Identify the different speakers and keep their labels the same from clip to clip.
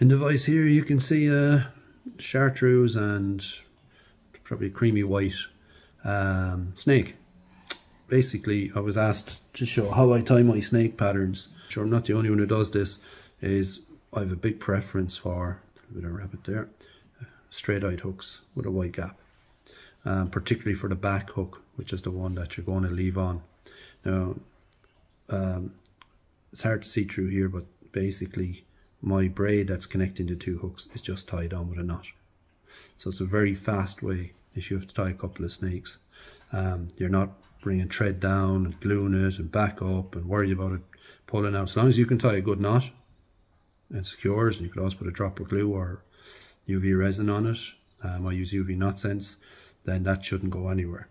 Speaker 1: In the vise here you can see a chartreuse and probably creamy white um, snake. Basically I was asked to show how I tie my snake patterns. Sure I'm not the only one who does this is I have a big preference for a bit of rabbit there straight eyed hooks with a wide gap um, particularly for the back hook which is the one that you're going to leave on now um, it's hard to see through here but basically my braid that's connecting the two hooks is just tied on with a knot. So it's a very fast way if you have to tie a couple of snakes. Um, you're not bringing thread down and gluing it and back up and worry about it pulling out. As long as you can tie a good knot and secures and you could also put a drop of glue or UV resin on it um, I use UV knot sense then that shouldn't go anywhere.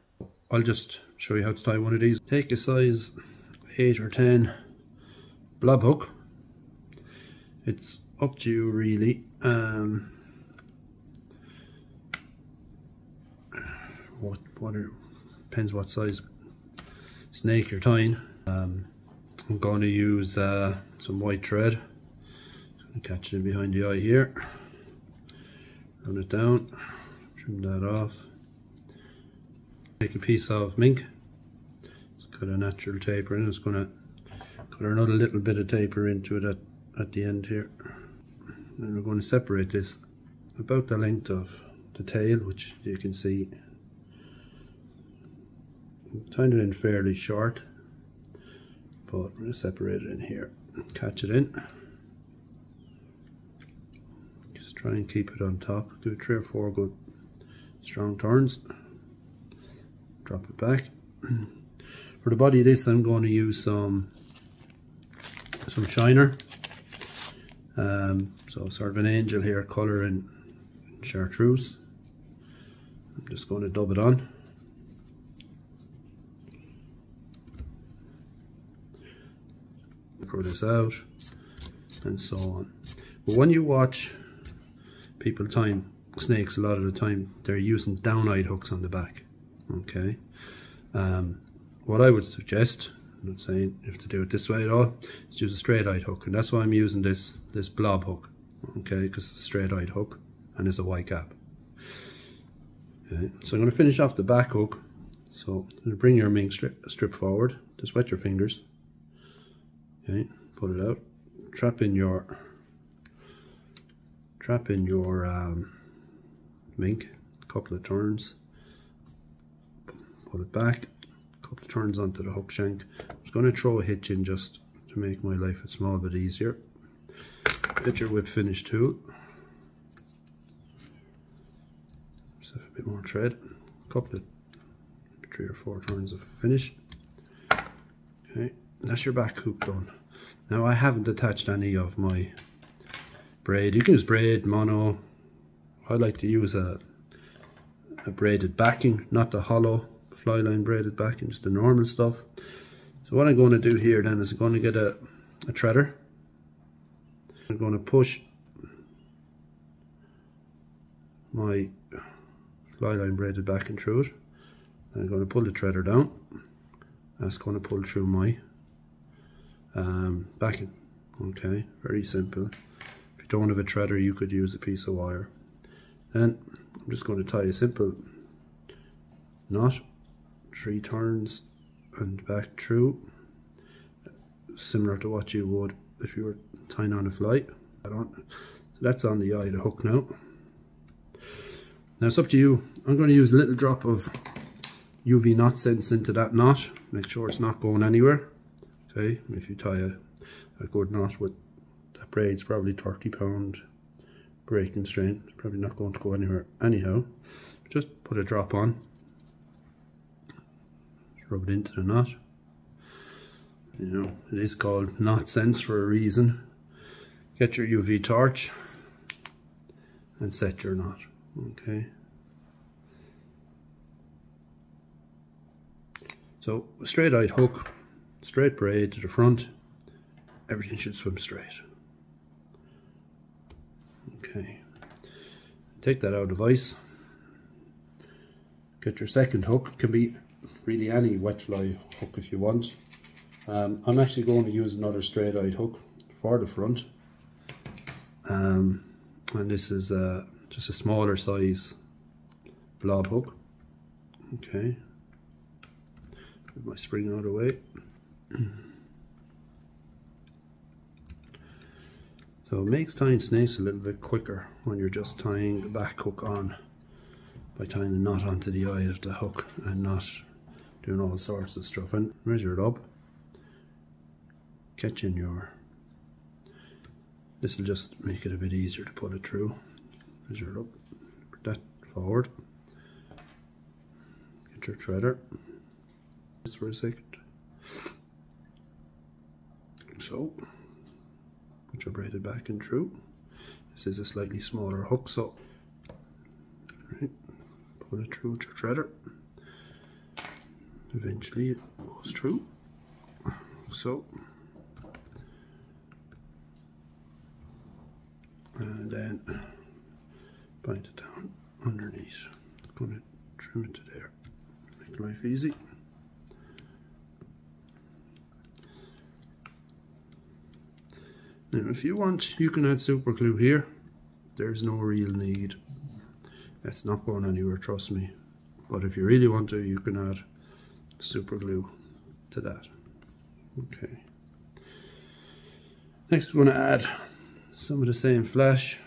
Speaker 1: I'll just show you how to tie one of these. Take a size 8 or 10 blob hook it's up to you really. Um, what what are, depends what size snake you're tying. Um, I'm going to use uh, some white thread. Catch it behind the eye here. Run it down. Trim that off. Take a piece of mink. It's got a natural taper it. it's going to cut another little bit of taper into it at, at the end here. And we're going to separate this about the length of the tail which you can see. Tying it in fairly short but we're going to separate it in here. Catch it in. Just try and keep it on top. Do three or four good strong turns. Drop it back. For the body of this I'm going to use some some shiner um, so sort of an angel hair colour in chartreuse. I'm just going to dub it on. Pour this out and so on. But when you watch people tying snakes a lot of the time they're using down-eyed hooks on the back okay? Um, what I would suggest I'm not saying you have to do it this way at all. Is use a straight-eyed hook and that's why I'm using this this blob hook okay? Because it's a straight-eyed hook and it's a wide gap. Okay so I'm going to finish off the back hook. So bring your mink strip, strip forward. Just wet your fingers. Okay pull it out. Trap in your trap in your um, mink. A couple of turns. Pull it back turns onto the hook shank. I was going to throw a hitch in just to make my life a small bit easier. Get your whip finish tool just a bit more thread couple of three or four turns of finish. Okay that's your back hook done. Now I haven't attached any of my braid. You can use braid mono. I like to use a a braided backing not the hollow fly line braided backing just the normal stuff. So what I'm going to do here then is I'm going to get a, a threader I'm going to push my fly line braided backing through it. I'm going to pull the threader down. That's going to pull through my um, backing. Okay very simple. If you don't have a threader you could use a piece of wire. Then I'm just going to tie a simple knot three turns and back through. Similar to what you would if you were tying on a fly so that's on the eye of the hook now. Now it's up to you. I'm going to use a little drop of UV knot sense into that knot. Make sure it's not going anywhere. Okay if you tie a, a good knot with that braid's probably 30 pound breaking strain it's probably not going to go anywhere anyhow. Just put a drop on it into the knot. You know it is called knot sense for a reason. Get your UV torch and set your knot okay? So straight-eyed hook straight braid to the front. Everything should swim straight. Okay. Take that out of ice. Get your second hook. It can be really any wet fly hook if you want um, I'm actually going to use another straight eyed hook for the front Um, and this is uh, just a smaller size blob hook. Okay. Move my spring out of the way. So it makes tying snakes a little bit quicker when you're just tying the back hook on by tying the knot onto the eye of the hook and not doing all sorts of stuff. And measure it up. Catching your this will just make it a bit easier to put it through. Measure it up. Put that forward. Get your threader. Just for a second. So put your braided back and through. This is a slightly smaller hook so right, put it through with your threader eventually it was true. So and then bind it down underneath. I'm going to trim it to there. Make life easy. Now if you want you can add super glue here. There's no real need. It's not going anywhere trust me. But if you really want to you can add super glue to that. Okay. Next we're going to add some of the same flash.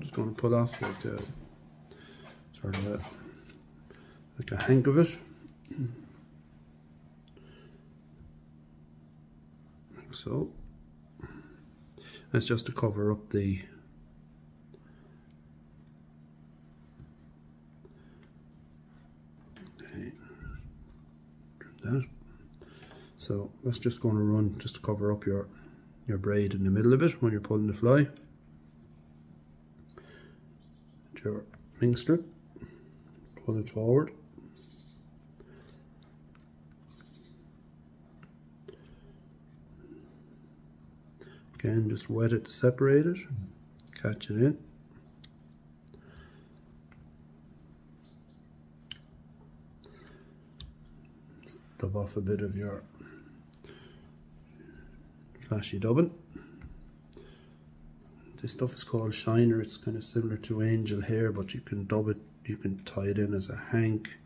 Speaker 1: Just going to pull off like a, sort of uh, a, like a hank of it. Like so. That's just to cover up the that. So that's just going to run just to cover up your your braid in the middle of it when you're pulling the fly. Your mink strip, pull it forward. Again, just wet it to separate it, catch it in. Dub off a bit of your flashy dubbing. This stuff is called shiner. It's kind of similar to angel hair, but you can dub it. You can tie it in as a hank.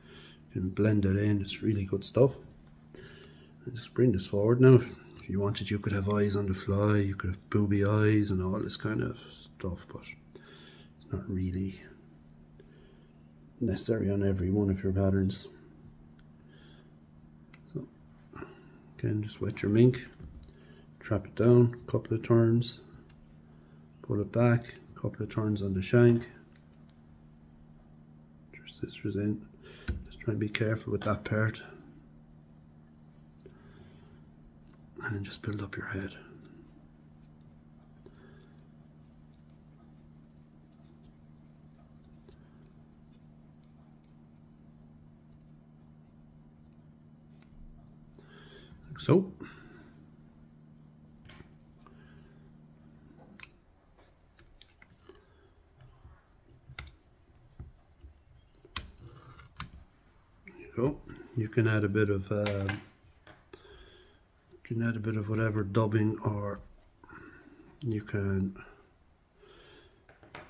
Speaker 1: You can blend it in. It's really good stuff. And just bring this forward now. If you wanted, you could have eyes on the fly. You could have booby eyes and all this kind of stuff, but it's not really necessary on every one of your patterns. Again, just wet your mink, trap it down, couple of turns, pull it back, couple of turns on the shank, your scissors in. Just try and be careful with that part. And just build up your head. So. You can add a bit of uh, you can add a bit of whatever dubbing or you can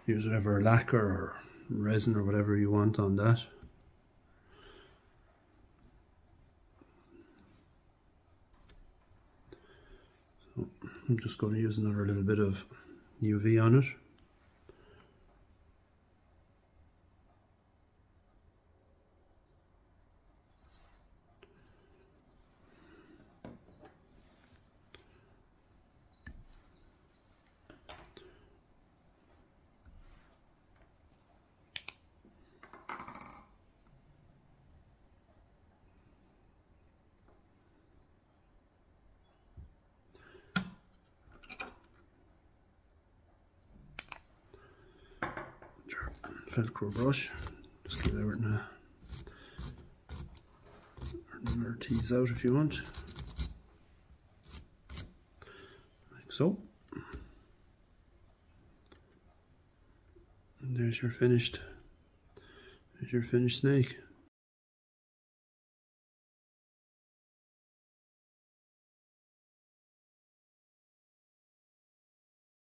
Speaker 1: use whatever lacquer or resin or whatever you want on that. I'm just going to use another little bit of UV on it. Velcro brush. Just get everything, uh, tease out if you want. Like so. And there's your finished, there's your finished snake.